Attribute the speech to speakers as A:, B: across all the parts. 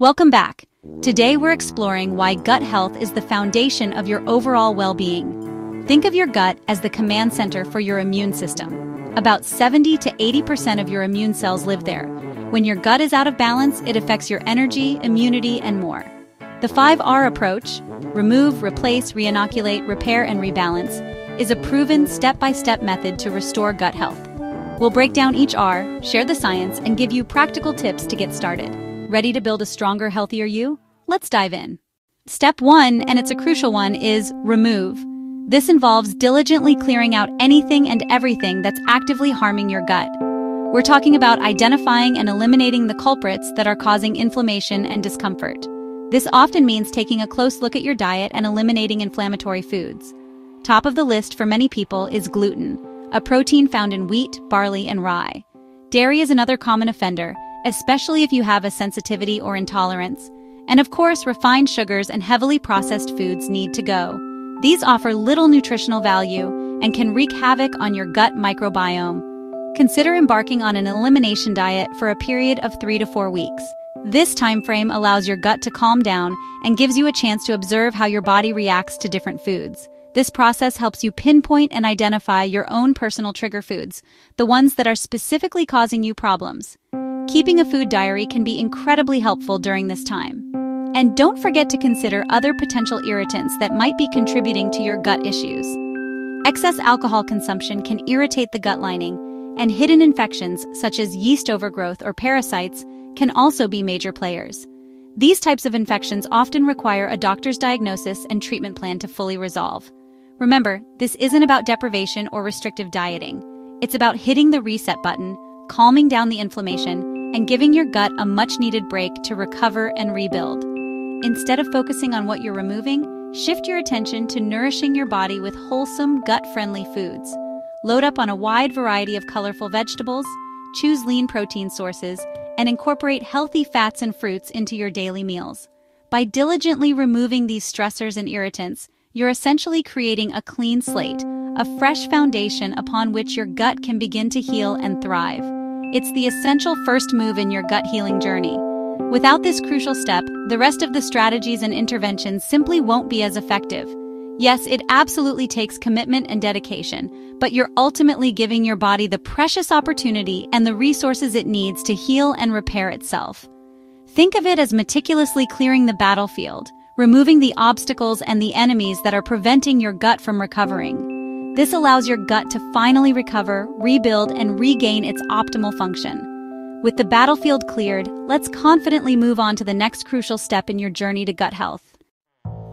A: Welcome back. Today we're exploring why gut health is the foundation of your overall well-being. Think of your gut as the command center for your immune system. About 70 to 80% of your immune cells live there. When your gut is out of balance, it affects your energy, immunity, and more. The 5R approach, remove, replace, reinoculate, repair, and rebalance, is a proven step-by-step method to restore gut health. We'll break down each R, share the science, and give you practical tips to get started. Ready to build a stronger, healthier you? Let's dive in. Step one, and it's a crucial one, is remove. This involves diligently clearing out anything and everything that's actively harming your gut. We're talking about identifying and eliminating the culprits that are causing inflammation and discomfort. This often means taking a close look at your diet and eliminating inflammatory foods. Top of the list for many people is gluten, a protein found in wheat, barley, and rye. Dairy is another common offender, especially if you have a sensitivity or intolerance. And of course, refined sugars and heavily processed foods need to go. These offer little nutritional value and can wreak havoc on your gut microbiome. Consider embarking on an elimination diet for a period of three to four weeks. This time frame allows your gut to calm down and gives you a chance to observe how your body reacts to different foods. This process helps you pinpoint and identify your own personal trigger foods, the ones that are specifically causing you problems. Keeping a food diary can be incredibly helpful during this time. And don't forget to consider other potential irritants that might be contributing to your gut issues. Excess alcohol consumption can irritate the gut lining, and hidden infections such as yeast overgrowth or parasites can also be major players. These types of infections often require a doctor's diagnosis and treatment plan to fully resolve. Remember, this isn't about deprivation or restrictive dieting. It's about hitting the reset button, calming down the inflammation, and giving your gut a much needed break to recover and rebuild. Instead of focusing on what you're removing, shift your attention to nourishing your body with wholesome, gut friendly foods. Load up on a wide variety of colorful vegetables, choose lean protein sources, and incorporate healthy fats and fruits into your daily meals. By diligently removing these stressors and irritants, you're essentially creating a clean slate, a fresh foundation upon which your gut can begin to heal and thrive. It's the essential first move in your gut healing journey. Without this crucial step, the rest of the strategies and interventions simply won't be as effective. Yes, it absolutely takes commitment and dedication, but you're ultimately giving your body the precious opportunity and the resources it needs to heal and repair itself. Think of it as meticulously clearing the battlefield, removing the obstacles and the enemies that are preventing your gut from recovering. This allows your gut to finally recover, rebuild, and regain its optimal function. With the battlefield cleared, let's confidently move on to the next crucial step in your journey to gut health.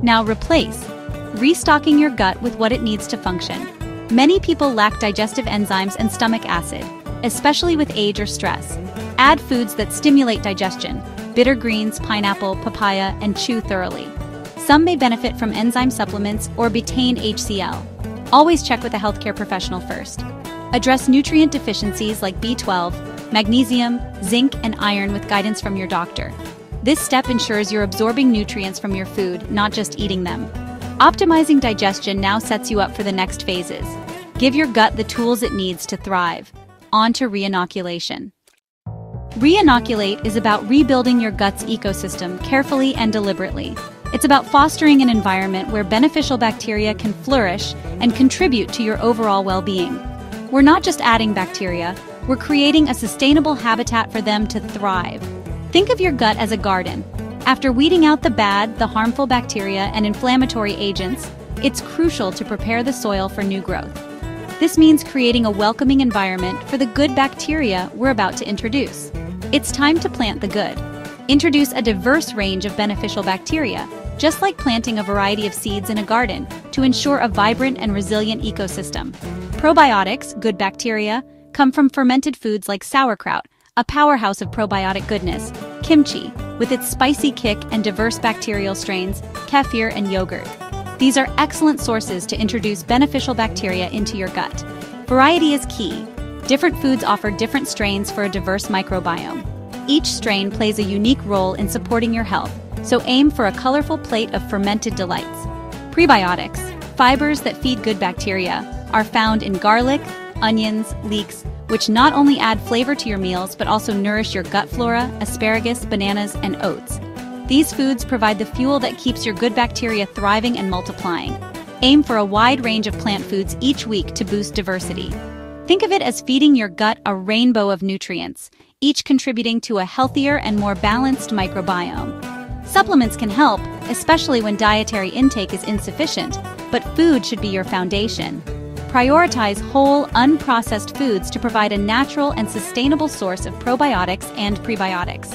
A: Now replace, restocking your gut with what it needs to function. Many people lack digestive enzymes and stomach acid, especially with age or stress. Add foods that stimulate digestion, bitter greens, pineapple, papaya, and chew thoroughly. Some may benefit from enzyme supplements or betaine HCl. Always check with a healthcare professional first. Address nutrient deficiencies like B12, magnesium, zinc, and iron with guidance from your doctor. This step ensures you're absorbing nutrients from your food, not just eating them. Optimizing digestion now sets you up for the next phases. Give your gut the tools it needs to thrive. On to reinoculation. Reinoculate is about rebuilding your gut's ecosystem carefully and deliberately. It's about fostering an environment where beneficial bacteria can flourish and contribute to your overall well being. We're not just adding bacteria, we're creating a sustainable habitat for them to thrive. Think of your gut as a garden. After weeding out the bad, the harmful bacteria, and inflammatory agents, it's crucial to prepare the soil for new growth. This means creating a welcoming environment for the good bacteria we're about to introduce. It's time to plant the good. Introduce a diverse range of beneficial bacteria, just like planting a variety of seeds in a garden to ensure a vibrant and resilient ecosystem. Probiotics, good bacteria, come from fermented foods like sauerkraut, a powerhouse of probiotic goodness, kimchi, with its spicy kick and diverse bacterial strains, kefir, and yogurt. These are excellent sources to introduce beneficial bacteria into your gut. Variety is key. Different foods offer different strains for a diverse microbiome. Each strain plays a unique role in supporting your health, so aim for a colorful plate of fermented delights. Prebiotics, fibers that feed good bacteria, are found in garlic, onions, leeks, which not only add flavor to your meals but also nourish your gut flora, asparagus, bananas, and oats. These foods provide the fuel that keeps your good bacteria thriving and multiplying. Aim for a wide range of plant foods each week to boost diversity. Think of it as feeding your gut a rainbow of nutrients, each contributing to a healthier and more balanced microbiome. Supplements can help, especially when dietary intake is insufficient, but food should be your foundation. Prioritize whole, unprocessed foods to provide a natural and sustainable source of probiotics and prebiotics.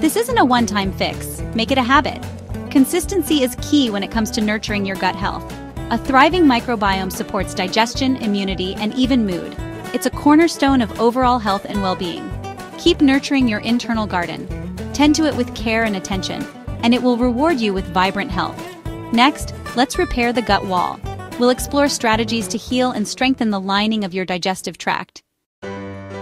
A: This isn't a one-time fix, make it a habit. Consistency is key when it comes to nurturing your gut health. A thriving microbiome supports digestion, immunity, and even mood. It's a cornerstone of overall health and well-being. Keep nurturing your internal garden. Tend to it with care and attention, and it will reward you with vibrant health. Next, let's repair the gut wall. We'll explore strategies to heal and strengthen the lining of your digestive tract.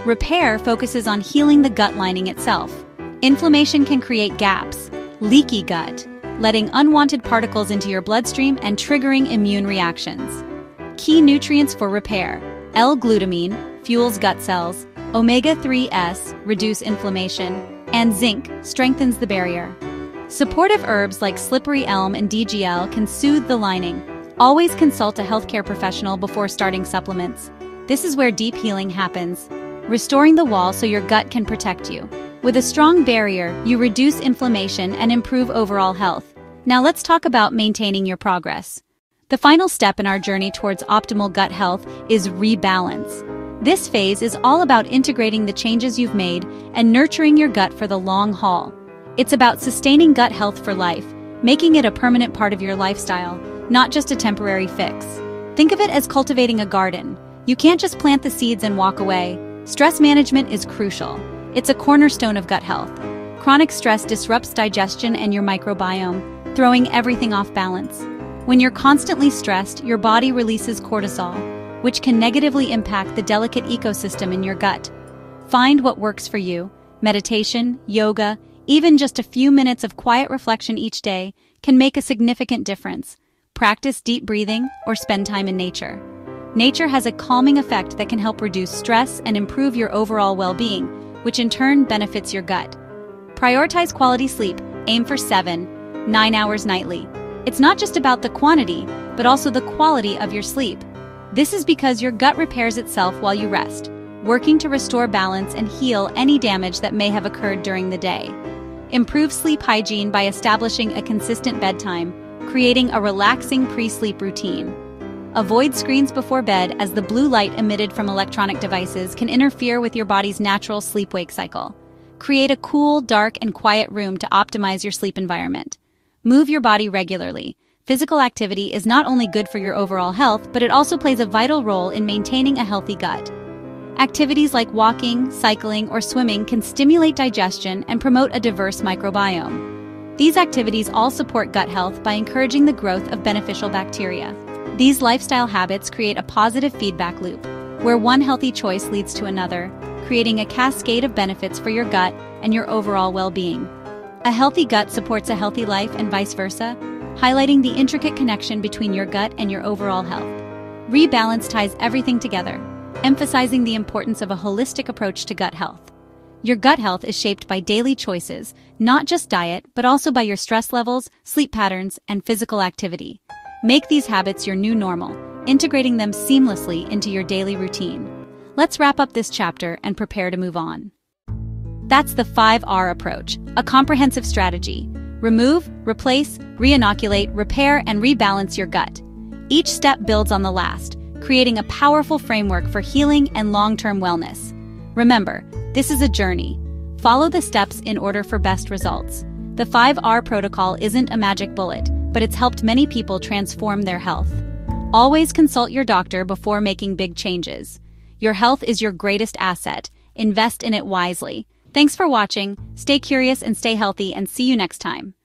A: Repair focuses on healing the gut lining itself. Inflammation can create gaps, leaky gut, letting unwanted particles into your bloodstream and triggering immune reactions. Key nutrients for repair L-glutamine fuels gut cells, omega-3s reduce inflammation, and zinc strengthens the barrier. Supportive herbs like slippery elm and DGL can soothe the lining. Always consult a healthcare professional before starting supplements. This is where deep healing happens, restoring the wall so your gut can protect you. With a strong barrier, you reduce inflammation and improve overall health. Now let's talk about maintaining your progress. The final step in our journey towards optimal gut health is rebalance. This phase is all about integrating the changes you've made and nurturing your gut for the long haul. It's about sustaining gut health for life, making it a permanent part of your lifestyle, not just a temporary fix. Think of it as cultivating a garden. You can't just plant the seeds and walk away. Stress management is crucial. It's a cornerstone of gut health. Chronic stress disrupts digestion and your microbiome, throwing everything off balance. When you're constantly stressed, your body releases cortisol, which can negatively impact the delicate ecosystem in your gut. Find what works for you. Meditation, yoga, even just a few minutes of quiet reflection each day can make a significant difference. Practice deep breathing or spend time in nature. Nature has a calming effect that can help reduce stress and improve your overall well-being, which in turn benefits your gut. Prioritize quality sleep, aim for 7, 9 hours nightly. It's not just about the quantity, but also the quality of your sleep. This is because your gut repairs itself while you rest, working to restore balance and heal any damage that may have occurred during the day. Improve sleep hygiene by establishing a consistent bedtime, creating a relaxing pre-sleep routine. Avoid screens before bed as the blue light emitted from electronic devices can interfere with your body's natural sleep-wake cycle. Create a cool, dark, and quiet room to optimize your sleep environment. Move your body regularly. Physical activity is not only good for your overall health, but it also plays a vital role in maintaining a healthy gut. Activities like walking, cycling, or swimming can stimulate digestion and promote a diverse microbiome. These activities all support gut health by encouraging the growth of beneficial bacteria. These lifestyle habits create a positive feedback loop, where one healthy choice leads to another, creating a cascade of benefits for your gut and your overall well-being. A healthy gut supports a healthy life and vice versa, highlighting the intricate connection between your gut and your overall health. Rebalance ties everything together, emphasizing the importance of a holistic approach to gut health. Your gut health is shaped by daily choices, not just diet, but also by your stress levels, sleep patterns, and physical activity. Make these habits your new normal, integrating them seamlessly into your daily routine. Let's wrap up this chapter and prepare to move on. That's the 5R approach, a comprehensive strategy. Remove, replace, reinoculate, repair, and rebalance your gut. Each step builds on the last, creating a powerful framework for healing and long-term wellness. Remember, this is a journey. Follow the steps in order for best results. The 5R protocol isn't a magic bullet, but it's helped many people transform their health. Always consult your doctor before making big changes. Your health is your greatest asset. Invest in it wisely. Thanks for watching. Stay curious and stay healthy and see you next time.